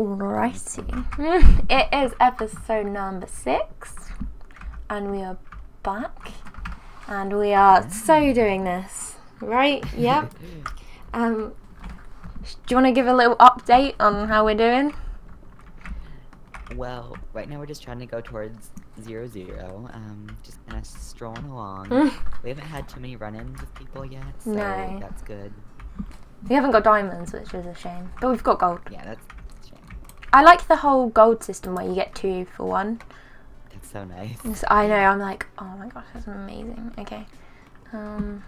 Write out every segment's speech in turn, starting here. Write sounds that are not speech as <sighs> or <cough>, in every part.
Alrighty. <laughs> it is episode number six, and we are back, and we are so doing this, right? <laughs> Yep. um, do you want to give a little update on how we're doing? Well, right now we're just trying to go towards zero zero. Um, just kind of strolling along. <laughs> we haven't had too many run-ins with people yet, so No. that's good. We haven't got diamonds, which is a shame, but we've got gold. Yeah, that's that's a shame. I like the whole gold system where you get two for one. It's so nice. It's- I know. I'm like, oh my gosh, that's amazing. Okay. Um.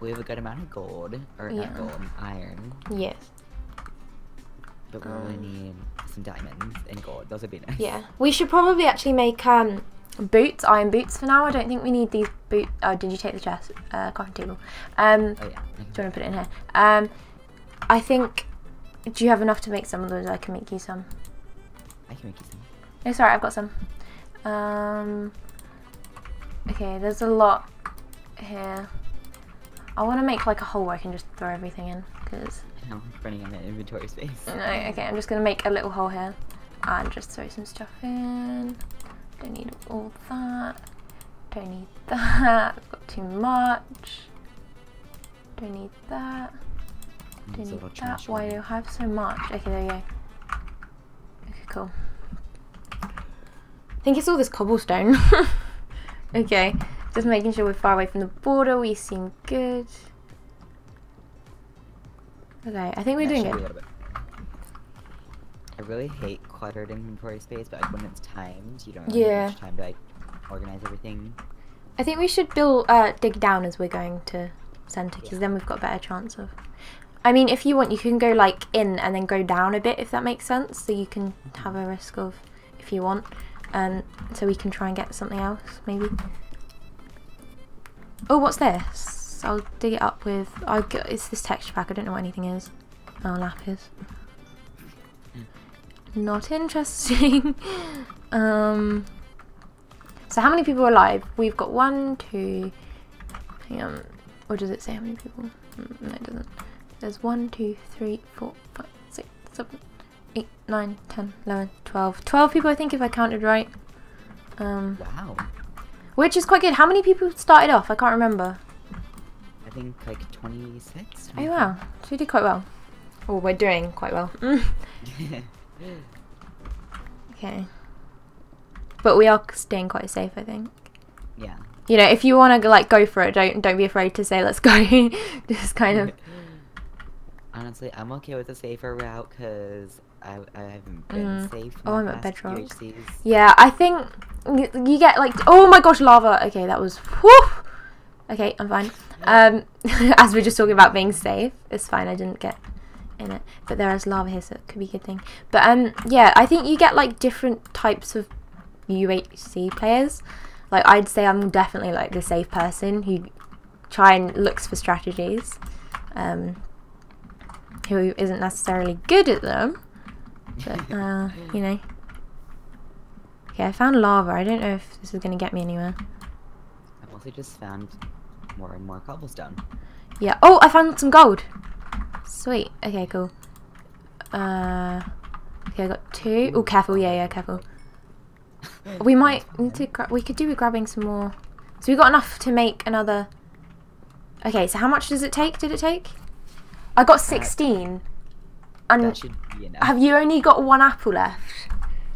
We have a good amount of gold, or Yeah. not gold, iron, Yes. but we really Um, need some diamonds and gold. Those would be nice. Yeah. We should probably actually make um boots, iron boots for now. I don't think we need these boot. Oh, did you take the chest? Uh, coffee table. Um, Oh yeah. do you want to put it in here? Um, I think. Do you have enough to make some of those? I can make you some. I can make you some. No, sorry, I've got some. Um. Okay, there's a lot here. I want to make like a hole where I can just throw everything in because. I'm running out of inventory space. No, okay, I'm just gonna make a little hole here and just throw some stuff in. Don't need all that. Don't need that. I've got too much. Don't need that. Don't need that. Why do I have so much? Okay, there you go. Okay, cool. I think it's all this cobblestone. <laughs> okay, just making sure we're far away from the border. We seem good. Okay, I think we're That doing good. a little bit- I really hate cluttered inventory space, but like when it's timed, you don't really Yeah. have much time to like organize everything. I think we should build uh, dig down as we're going to center because Yeah. then we've got a better chance of. I mean, if you want, you can go like in and then go down a bit if that makes sense. So you can have a risk of if you want, um, so we can try and get something else maybe. Oh, what's this? I'll dig it up with. I it's this texture pack. I don't know what anything is. Oh, lapis. Not interesting. <laughs> um. So how many people are alive? We've got one, two. Hang on. What does it say? How many people? Mm, No, it doesn't. There's one, two, three, four, five, six, seven, eight, nine, ten, eleven, twelve. Twelve people, I think, if I counted right. Um, Wow. which is quite good. How many people started off? I can't remember. I think like 26. Oh wow, so we did quite well. Oh, we're doing quite well. <laughs> <laughs> okay. But we are staying quite safe, I think. yeah. you know, if you want to like go for it, don't don't be afraid to say let's go. <laughs> Just kind of. Honestly, I'm okay with the safer route because I, I haven't been Mm. safe. Oh, I'm at bedrock. UHCs. Yeah, I think you get like oh my gosh, lava. Okay, that was whew. Okay, I'm fine. Um, <laughs> as we're just talking about being safe, it's fine. I didn't get in it, but there is lava here, so it could be a good thing. But um, yeah, I think you get like different types of UHC players. Like I'd say I'm definitely like the safe person who try and looks for strategies. Um, who isn't necessarily good at them, but <laughs> uh, you know. Okay, I found lava. I don't know if this is going to get me anywhere. I've also just found more and more cobblestone. Yeah. Oh, I found some gold. Sweet. Okay, cool. Uh, okay, I got two. Oh, careful. Yeah, yeah, careful. <laughs> We might need to. Gra- we could do with grabbing some more. So we got enough to make another. Okay, so how much does it take? Did it take? I got sixteen. And That should be enough. have you only got one apple left?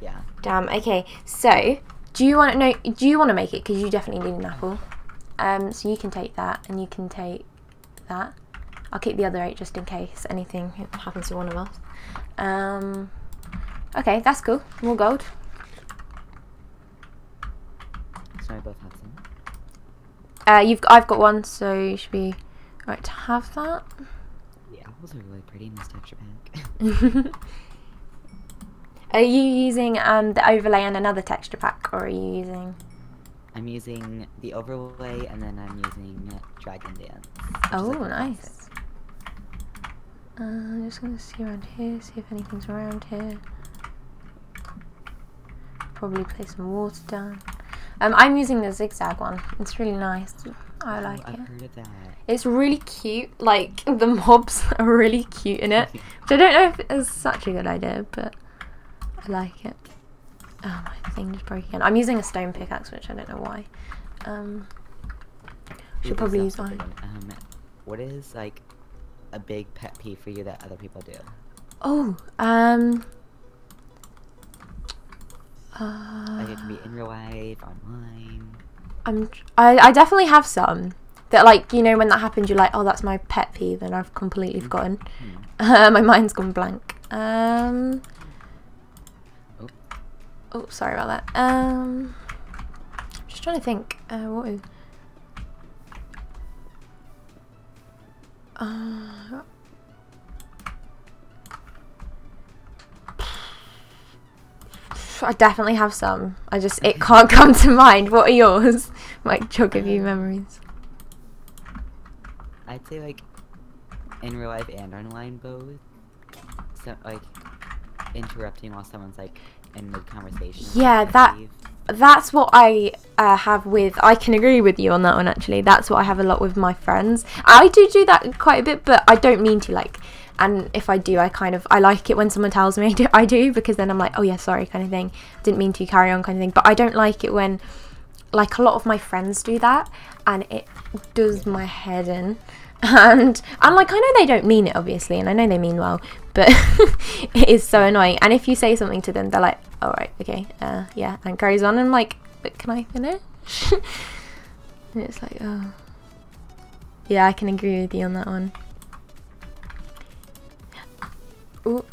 yeah. Damn. Okay. So, do you want to know? Do you want to make it? Because you definitely need an apple. Um. So you can take that, and you can take that. I'll keep the other eight just in case anything happens to one of us. Um. Okay, that's cool. More gold. So I both have some. Uh, you've I've got one, so you should be right to have that. Apples are really pretty in this texture pack. <laughs> are you using um the overlay and another texture pack, or are you using? I'm using the overlay and then I'm using Dragon Dance. Oh, like nice. Uh, I'm just gonna see around here, see if anything's around here. Probably place some water down. Um, I'm using the zigzag one. It's really nice. I Oh, like I've it. heard of that. It's really cute. Like <laughs> the mobs <laughs> are really cute in it. <laughs> Which I don't know if it's such a good idea, but I like it. Oh, my thing just broke again. I'm using a stone pickaxe, which I don't know why. Um, Ooh, should probably use mine. one. Um, what is like a big pet peeve for you that other people do? Oh, um. Like it can be Uh, in real life, online. I'm. I I definitely have some that like you know when that happens you're like oh that's my pet peeve and I've completely forgotten. Hmm. <laughs> my mind's gone blank. Um. Oh. Oh, sorry about that. Um. Just trying to think. Uh, what is. Uh, I definitely have some. I just it can't <laughs> come to mind. What are yours? Like jog of you memories. I'd say like in real life and online both. So like interrupting while someone's like in mid conversation. Yeah, that- that's what I uh, have with. I can agree with you on that one. Actually, that's what I have a lot with my friends. I do do that quite a bit, but I don't mean to. Like, and if I do, I kind of I like it when someone tells me <laughs> I do, because then I'm like, oh yeah, sorry, kind of thing. Didn't mean to carry on, kind of thing. But I don't like it when, like, a lot of my friends do that, and it does my head in. <laughs> And and like I know they don't mean it obviously, and I know they mean well, but <laughs> it is so annoying. And if you say something to them, they're like, "All right, okay, uh, yeah," and carries on. And I'm like, "But can I finish?" and it's like, oh, yeah, I can agree with you on that one. Ooh.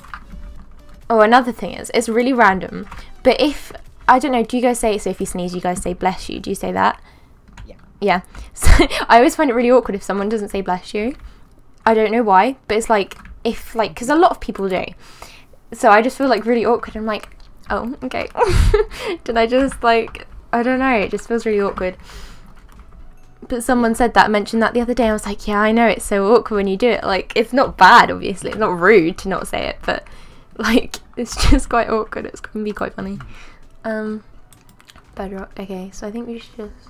Oh, another thing is, it's really random. But if I don't know, do you guys say so? If you sneeze, you guys say "bless you." Do you say that? Yeah. Yeah. <laughs> So I always find it really awkward if someone doesn't say bless you. I don't know why, but it's like if like because a lot of people do. So I just feel like really awkward. I'm like, oh, okay. <laughs> Did I just like I don't know. It just feels really awkward. But someone said that, mentioned that the other day. I was like, yeah, I know it's so awkward when you do it. Like, it's not bad, obviously. It's not rude to not say it, but <laughs> like, it's just quite awkward. It's going to be quite funny. Um, bedrock. Okay, so I think we should just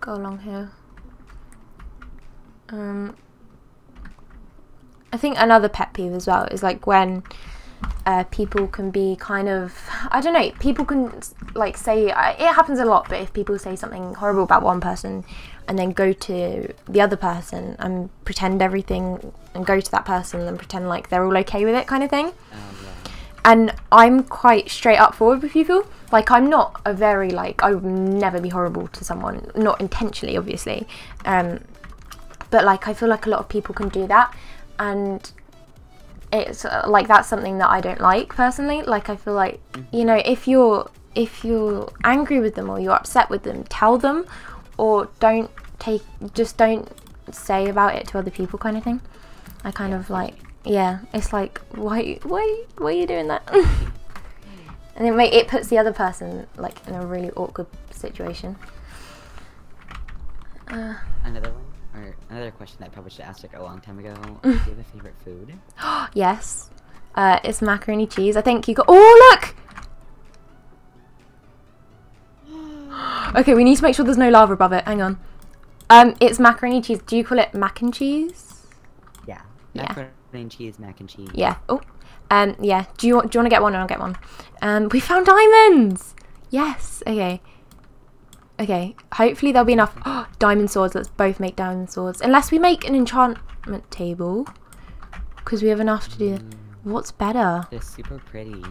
go along here. Um, I think another pet peeve as well is like when uh, people can be kind of I don't know. People can like say it happens a lot, but if people say something horrible about one person and then go to the other person and pretend everything and go to that person and pretend like they're all okay with it, kind of thing and I'm quite straight up forward with people. Like I'm not a very like I would never be horrible to someone, not intentionally, obviously. Um, but like I feel like a lot of people can do that, and it's uh, like that's something that I don't like personally. Like I feel like you know if you're if you're angry with them or you're upset with them, tell them, or don't take just don't say about it to other people, kind of thing. I kind Yeah, of like yeah, it's like why why why are you doing that? <laughs> and it make, it puts the other person like in a really awkward situation. Uh, Another one, or another question that I probably should ask like a long time ago. <laughs> Do you have a favorite food? <gasps> yes, uh, it's macaroni cheese. I think you got. Oh look. <gasps> Okay, we need to make sure there's no lava above it. Hang on. Um, it's macaroni cheese. Do you call it mac and cheese? Yeah. Yeah. Macaroni and cheese, mac and cheese. Yeah. Oh. Um. Yeah. Do you want? Do you want to get one? Or I'll get one. Um. We found diamonds. Yes. Okay. Okay. Hopefully there'll be enough <gasps> diamond swords. Let's both make diamond swords. Unless we make an enchantment table, because we have enough to do. Mm, What's better? they're super pretty.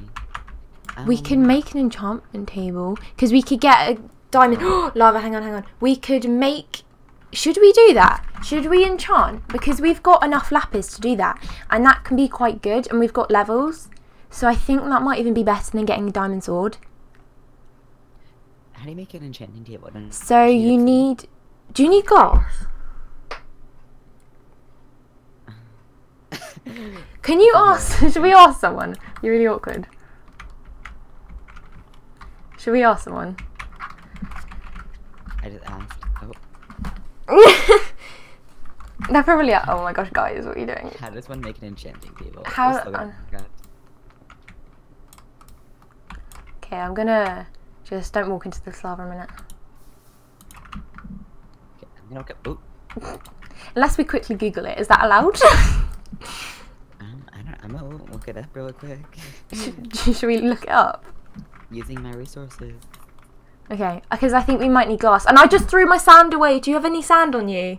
We Um, can make an enchantment table because we could get a diamond <gasps> lava. Hang on, hang on. We could make. Should we do that? Should we enchant? Because we've got enough lapis to do that, and that can be quite good. And we've got levels, so I think that might even be better than getting a diamond sword. How do you make an enchanting table? So you need. Do you need glass? <laughs> Can you ask? <laughs> Should we ask someone? You're really awkward. Should we ask someone? I just asked. Oh, <laughs> They're probably like, oh my gosh, guys, what are you doing? how does one make an enchanting table? How- We're still gonna figure out. Okay, I'm gonna just don't walk into this lava a minute. Okay, You know, oh, <laughs> Unless we quickly Google it. Is that allowed? <laughs> um, I don't. I'm gonna look it up real quick. <laughs> should, should we look it up? Using my resources. Okay, because I think we might need glass. And I just threw my sand away. Do you have any sand on you?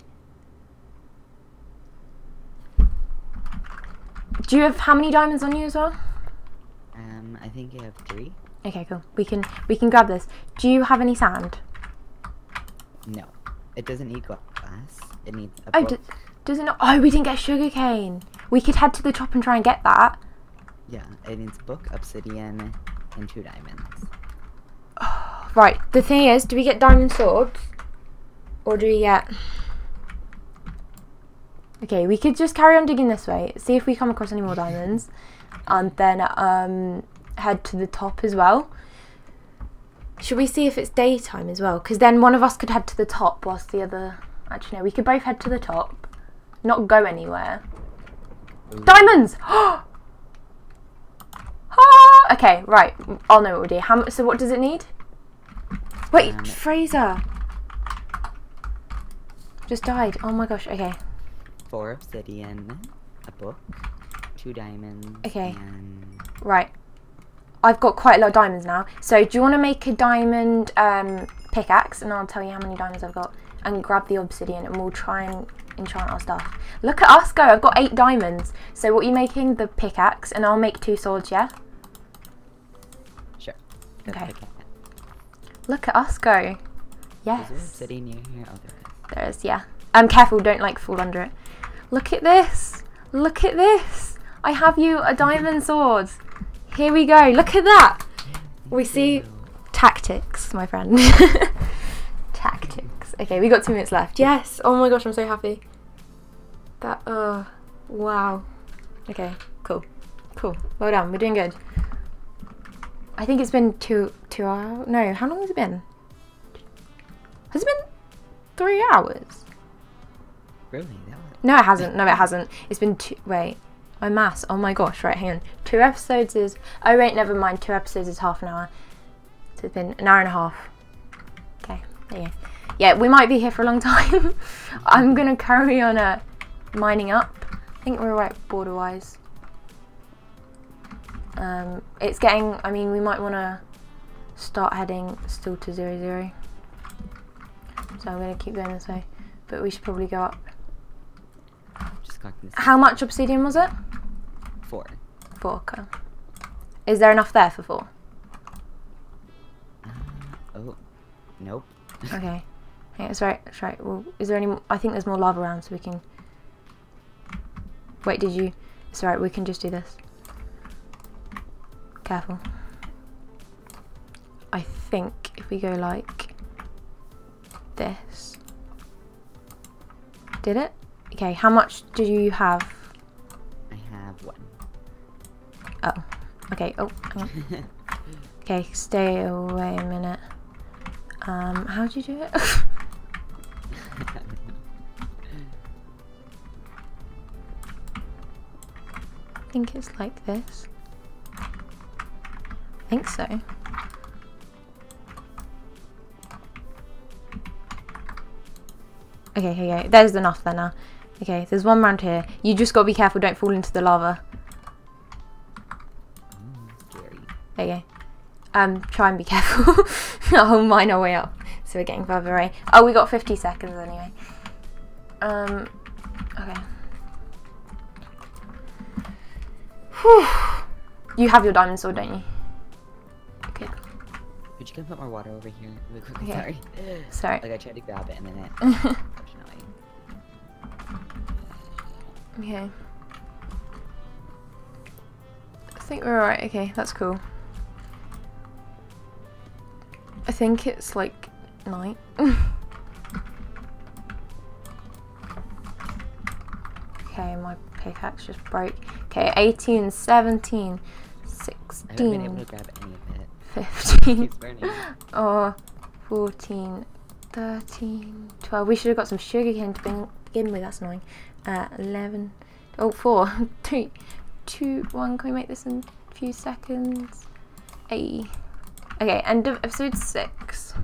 Do you have how many diamonds on you as well? Um, I think you have three. Okay, cool. We can we can grab this. Do you have any sand? No, it doesn't need glass. It needs a Oh, book. d- does it not? Oh, we didn't get sugar cane. We could head to the top and try and get that. Yeah, it needs book, obsidian, and two diamonds. <sighs> Right. The thing is, do we get diamond swords, or do we get? Okay, we could just carry on digging this way. See if we come across any more diamonds, and then um head to the top as well. Should we see if it's daytime as well? Because then one of us could head to the top whilst the other. Actually, no. We could both head to the top, not go anywhere. Diamonds! <gasps> ah! Okay, right. I'll know what we'll do. How? So what does it need? Wait, Um, Fraser. Just died. Oh my gosh. Okay. Four obsidian, a book, two diamonds, Okay. Right. I've got quite a lot of diamonds now. So do you want to make a diamond um, pickaxe, and I'll tell you how many diamonds I've got, and grab the obsidian, and we'll try and enchant our stuff. Look at us go! I've got eight diamonds. So what are you making? The pickaxe, and I'll make two swords. Yeah. sure. Okay. Look at us go. Is Yes. obsidian near here? Oh, there is. There is. Yeah. I'm um, careful! Don't like fall under it. Look at this. Look at this. I have you a diamond sword. Here we go. Look at that. We see tactics, my friend. <laughs> tactics. Okay, we got two minutes left. Yes. Oh my gosh, I'm so happy. That. Oh, wow. Okay. Cool. Cool. Well done. We're doing good. I think it's been two two hours. No, how long has it been? Has it been three hours? Really? No, it hasn't. No, it hasn't. It's been two. Wait, my maths. Oh my gosh. Right, hang on. Two episodes is. Oh wait, never mind. Two episodes is half an hour. So it's been an hour and a half. Okay, there you go. Yeah, we might be here for a long time. <laughs> I'm gonna carry on uh, mining up. I think we're right border wise. Um, it's getting. I mean, we might want to start heading still to zero zero. So I'm gonna keep going this way, but we should probably go up. Just collecting this. How much obsidian was it? Four. Four. Okay. Is there enough there for four? Uh, oh. Nope. <laughs> Okay. Okay, that's right. That's right. Well, is there any? more? I think there's more lava around, so we can. Wait, did you? It's alright. We can just do this. Careful. I think if we go like this. Did it? Okay. How much do you have? Okay. Oh. Okay. Stay away a minute. Um. How do you do it? <laughs> I think it's like this. I think so. Okay, okay, okay. There's enough there now. Okay, there's one round here. You just gotta be careful, don't fall into the lava. Scary. There you go. Um, try and be <laughs> careful. I'll mine our way up. So we're getting further away. Oh, we got 50 seconds anyway. Um, okay. Whew. <sighs> You have your diamond sword, don't you? Okay. Could you come put more water over here really quickly? Okay. Sorry. Sorry. Like I tried to grab it and then it. <laughs> Unfortunately. Okay. I think we're alright. Okay, that's cool. I think it's like night. <laughs> okay, my pickaxe just broke. Okay, 18, 17, I haven't been able 16, to grab any of it. <laughs> 15, Keeps <laughs> oh, 14, 13, 12. We should have got some sugar cane to begin- with. That's annoying. Uh, 11. Oh, 4, 3, 2, 1. Can we make this in a few seconds? 8. Okay, end of episode 6.